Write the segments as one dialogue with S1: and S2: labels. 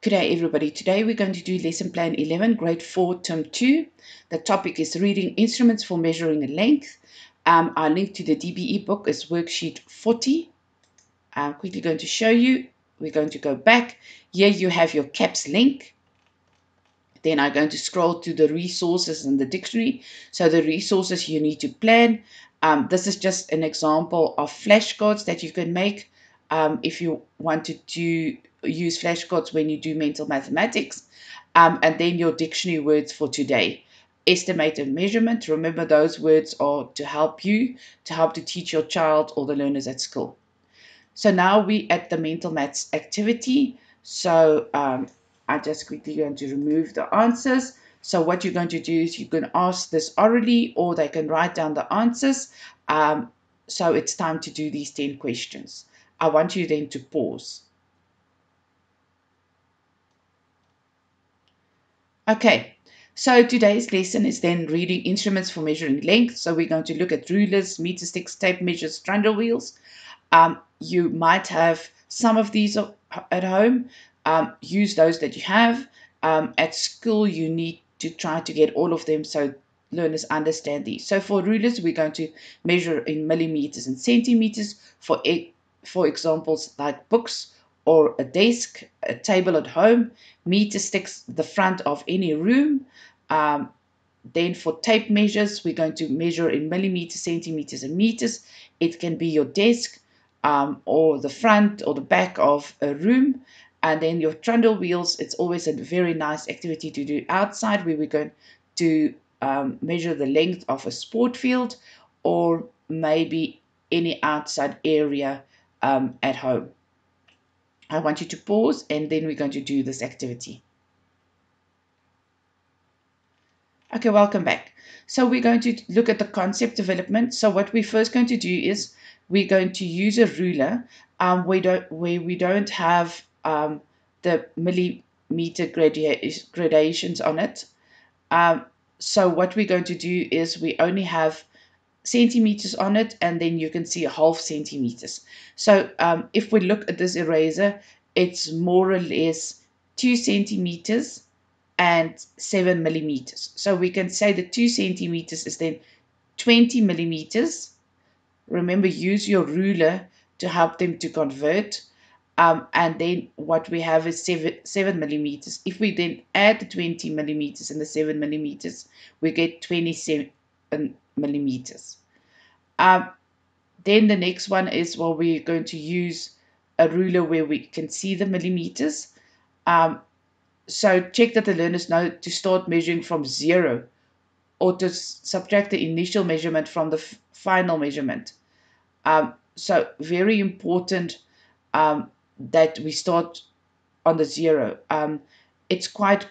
S1: Good day, everybody. Today we're going to do lesson plan 11, grade 4, term 2. The topic is reading instruments for measuring a length. Um, our link to the DBE book is worksheet 40. I'm quickly going to show you. We're going to go back. Here you have your CAPS link. Then I'm going to scroll to the resources in the dictionary. So the resources you need to plan. Um, this is just an example of flashcards that you can make um, if you wanted to do, use flashcards when you do mental mathematics. Um, and then your dictionary words for today. Estimate and measurement. Remember, those words are to help you, to help to teach your child or the learners at school. So now we at the mental maths activity. So um, I'm just quickly going to remove the answers. So what you're going to do is you can ask this orally or they can write down the answers. Um, so it's time to do these 10 questions. I want you then to pause. Okay, so today's lesson is then reading instruments for measuring length. So we're going to look at rulers, meter sticks, tape measures, trundle wheels. Um, you might have some of these at home. Um, use those that you have. Um, at school, you need to try to get all of them so learners understand these. So for rulers, we're going to measure in millimeters and centimeters. For, for examples like books, or a desk, a table at home, meter sticks the front of any room. Um, then for tape measures, we're going to measure in millimeters, centimeters, and meters. It can be your desk um, or the front or the back of a room. And then your trundle wheels, it's always a very nice activity to do outside where we're going to um, measure the length of a sport field or maybe any outside area um, at home. I want you to pause and then we're going to do this activity. Okay, welcome back. So we're going to look at the concept development. So what we're first going to do is we're going to use a ruler um, we don't, where we don't have um, the millimeter gradations on it. Um, so what we're going to do is we only have centimeters on it and then you can see a half centimeters. So um, if we look at this eraser, it's more or less two centimeters and seven millimeters. So we can say that two centimeters is then 20 millimeters. Remember, use your ruler to help them to convert. Um, and then what we have is seven, seven millimeters. If we then add the 20 millimeters and the seven millimeters, we get 27 millimeters. Um, then the next one is well, we're going to use a ruler where we can see the millimeters. Um, so check that the learners know to start measuring from zero or to subtract the initial measurement from the final measurement. Um, so very important um, that we start on the zero. Um, it's quite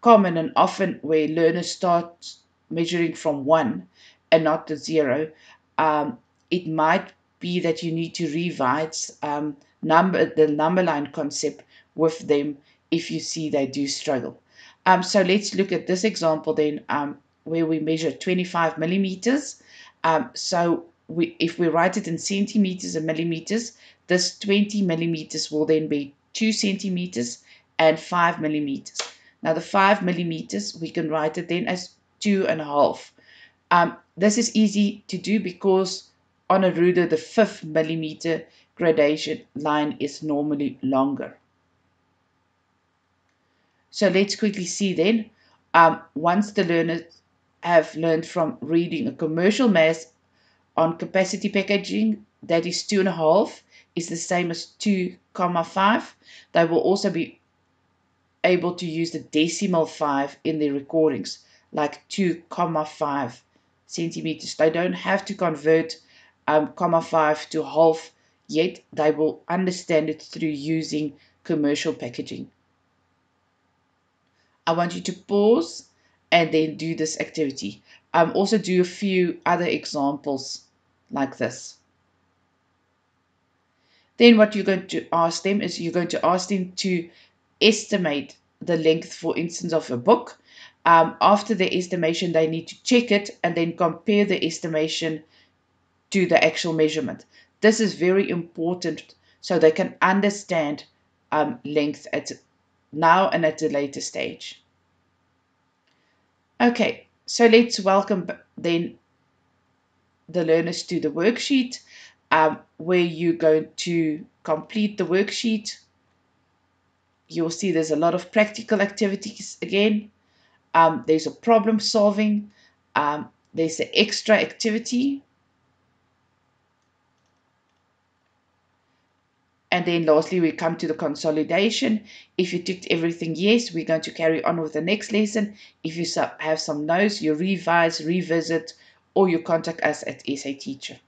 S1: common and often where learners start measuring from one and not the zero um, it might be that you need to revise um, number the number line concept with them if you see they do struggle. Um, so let's look at this example then um, where we measure 25 millimeters. Um, so we, if we write it in centimeters and millimeters, this 20 millimeters will then be 2 centimeters and 5 millimeters. Now the 5 millimeters, we can write it then as two and a half. Um, this is easy to do because on a ruler, the fifth millimeter gradation line is normally longer. So let's quickly see then. Um, once the learners have learned from reading a commercial mass on capacity packaging, that is two and a half, is the same as 2 comma 5. They will also be able to use the decimal 5 in their recordings, like 2 comma 5 centimeters. They don't have to convert um, comma 5 to half yet. They will understand it through using commercial packaging. I want you to pause and then do this activity. Um, also do a few other examples like this. Then what you're going to ask them is you're going to ask them to estimate the length, for instance, of a book um, after the estimation, they need to check it and then compare the estimation to the actual measurement. This is very important so they can understand um, length at now and at a later stage. Okay, so let's welcome then the learners to the worksheet um, where you're going to complete the worksheet. You'll see there's a lot of practical activities again. Um, there's a problem solving. Um, there's the extra activity. And then lastly, we come to the consolidation. If you ticked everything yes, we're going to carry on with the next lesson. If you have some notes, you revise, revisit, or you contact us at SA Teacher.